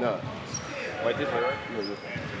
No. Right this way, right? No, this way.